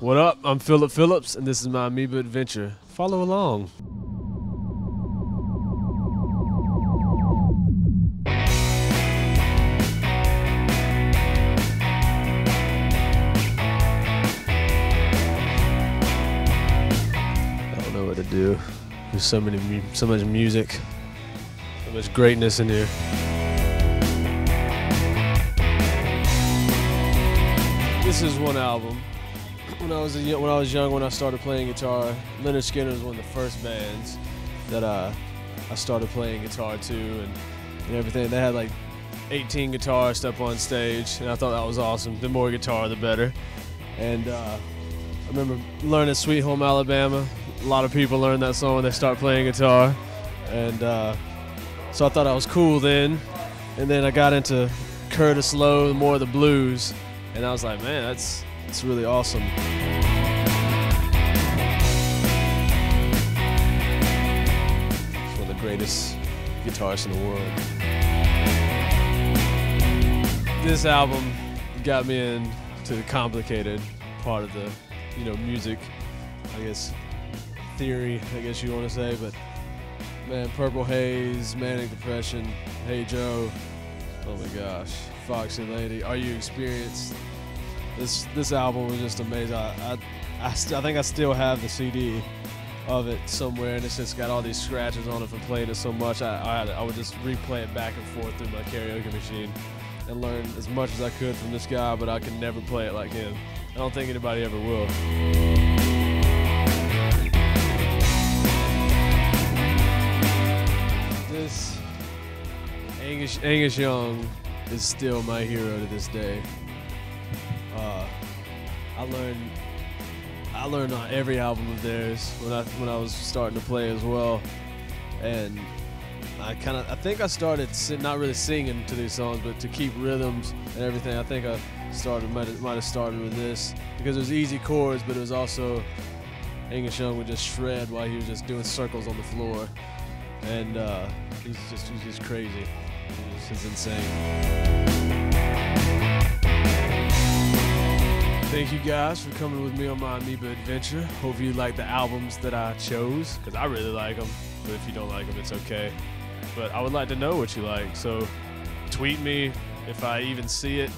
What up? I'm Phillip Phillips, and this is my Amoeba adventure. Follow along. I don't know what to do. There's so many, so much music, so much greatness in here. This is one album. When I was a, when I was young, when I started playing guitar, Lynyrd Skynyrd was one of the first bands that uh, I started playing guitar to, and, and everything. They had like 18 guitarists up on stage, and I thought that was awesome. The more guitar, the better. And uh, I remember learning "Sweet Home Alabama." A lot of people learn that song when they start playing guitar, and uh, so I thought I was cool then. And then I got into Curtis Loew, more of the blues, and I was like, man, that's that's really awesome. He's one of the greatest guitarists in the world. This album got me into the complicated part of the, you know, music, I guess, theory, I guess you want to say, but man, Purple Haze, Manic Depression, Hey Joe, oh my gosh, Foxy Lady, Are You Experienced? This this album was just amazing. I I, I, I think I still have the CD of it somewhere, and it's just got all these scratches on it from playing it so much. I I, I would just replay it back and forth through my karaoke machine and learn as much as I could from this guy, but I could never play it like him. I don't think anybody ever will. This Angus Angus Young is still my hero to this day. Uh, I learned I learned on every album of theirs when I when I was starting to play as well, and I kind of I think I started not really singing to these songs, but to keep rhythms and everything. I think I started might have, might have started with this because it was easy chords, but it was also Angus Young would just shred while he was just doing circles on the floor, and uh, he's just he's just crazy. He's insane. Thank you guys for coming with me on my Amoeba adventure. Hope you like the albums that I chose, because I really like them. But if you don't like them, it's okay. But I would like to know what you like. So tweet me if I even see it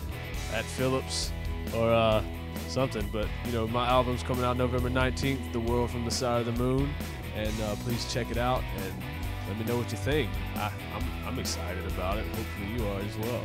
at Phillips or uh, something. But, you know, my album's coming out November 19th, The World from the Side of the Moon. And uh, please check it out and let me know what you think. I, I'm, I'm excited about it. Hopefully you are as well.